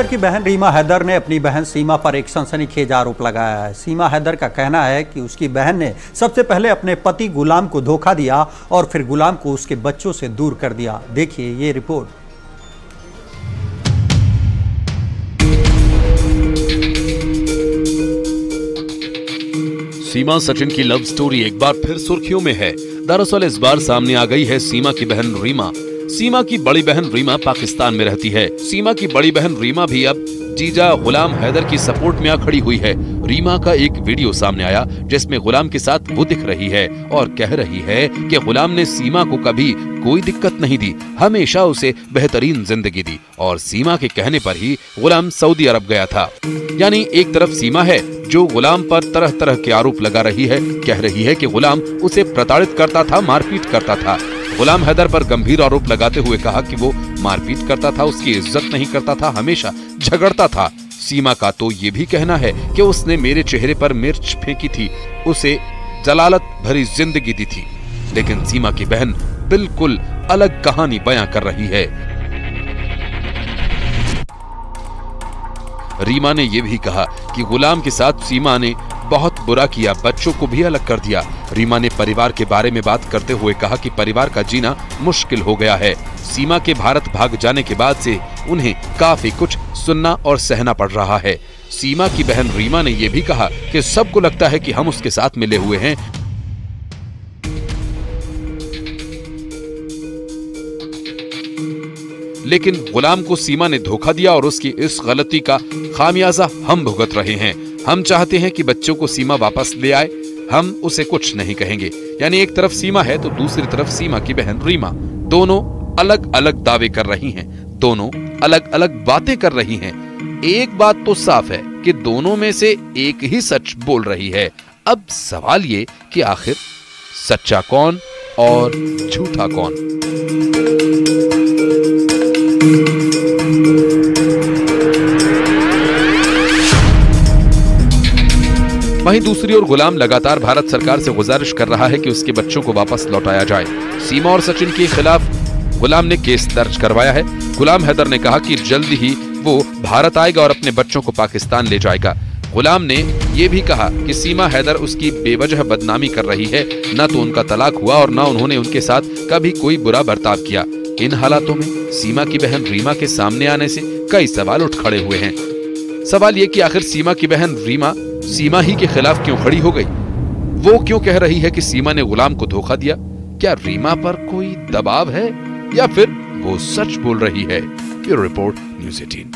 हैदर की बहन रीमा हैदर ने अपनी बहन सीमा पर एक सनसनीखेज आरोप लगाया है। सीमा हैदर का कहना है कि उसकी बहन ने सबसे पहले अपने पति गुलाम को धोखा दिया और फिर गुलाम को उसके बच्चों से दूर कर दिया। देखिए ये रिपोर्ट। सीमा सचिन की लव स्टोरी एक बार फिर सुर्खियों में है। दरअसल इस बार सामने आ गई है सीमा की बहन रीमा। सीमा की बड़ी बहन रीमा पाकिस्तान में रहती है। सीमा की बड़ी बहन रीमा भी अब जीजा गुलाम हैदर की सपोर्ट में आ खड़ी हुई है। रीमा का एक वीडियो सामने आया, जिसमें गुलाम के साथ वो दिख रही है और कह रही है कि गुलाम ने सीमा को कभी कोई दिक्कत नहीं दी, हमेशा उसे बेहतरीन ज़िंदगी दी और सीमा के कहने पर ही गुलाम सऊदी अरब गया था। यानी एक तरफ़ सीमा है, जो गुलाम पर तरह तरह के आरोप लगा रही है, कह रही है कि गुलाम उसे प्रताड़ित करता था, मारपीट करता था। गुलाम हैदर पर गंभीर आरोप लगाते हुए कहा कि वो मारपीट करता था, उसकी इज़्ज़त नहीं करता था, हमेशा झगड़ता था। सीमा का तो ये भी कहना है कि उसने मेरे चेहरे पर मिर्च फेंकी थी, उसे जलालत भरी ज़िंदगी दी थी। लेकिन सीमा की बहन बिल्कुल अलग कहानी बयां कर रही है। रीमा ने यह भी कहा कि गुलाम के साथ सीमा ने बहुत बुरा किया, बच्चों को भी अलग कर दिया। रीमा ने परिवार के बारे में बात करते हुए कहा कि परिवार का जीना मुश्किल हो गया है। सीमा के भारत भाग जाने के बाद से उन्हें काफ़ी कुछ सुनना और सहना पड़ रहा है। सीमा की बहन रीमा ने यह भी कहा कि सबको लगता है कि हम उसके साथ मिले हुए हैं। लेकिन गुलाम को सीमा ने धोखा दिया और उसकी इस गलती का खामियाजा हम भुगत रहे हैं। हम चाहते हैं कि बच्चों को सीमा वापस ले आए। हम उसे कुछ नहीं कहेंगे। यानी एक तरफ़ सीमा है तो दूसरी तरफ़ सीमा की बहन रीमा। दोनों अलग अलग दावे कर रही हैं। दोनों अलग अलग बातें कर रही हैं। एक बात तो साफ़ है कि दोनों में से एक ही सच बोल रही है। अब सवाल ये कि आखिर सच्चा कौन और झूठा कौन? वहीं दूसरी ओर गुलाम लगातार भारत सरकार से गुजारिश कर रहा है कि उसके बच्चों को वापस लौटाया जाए। सीमा और सचिन के खिलाफ गुलाम ने केस दर्ज करवाया है। गुलाम हैदर ने कहा कि जल्द ही वो भारत आएगा और अपने बच्चों को पाकिस्तान ले जाएगा। गुलाम ने ये भी कहा कि सीमा हैदर उसकी बेवजह बदनामी कर रही है। न तो उनका तलाक हुआ और न उन्होंने उनके साथ कभी कोई बुरा बर्ताव किया। इन हालातों में सीमा की बहन रीमा के सामने आने से कई सवाल उठ खड़े हुए हैं। सवाल ये कि आखिर सीमा की बहन रीमा सीमा ही के खिलाफ क्यों खड़ी हो गई? वो क्यों कह रही है कि सीमा ने गुलाम को धोखा दिया? क्या रीमा पर कोई दबाव है? या फिर वो सच बोल रही है? ये रिपोर्ट न्यूज़ एटीन।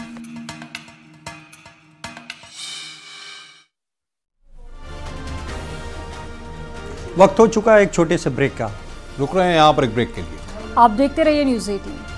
वक्त हो चुका है एक छोटे से ब्रेक का। रुक रहे हैं यहाँ पर एक ब्रेक के लिए। आप देखते रहिए न्यूज़ एटीन।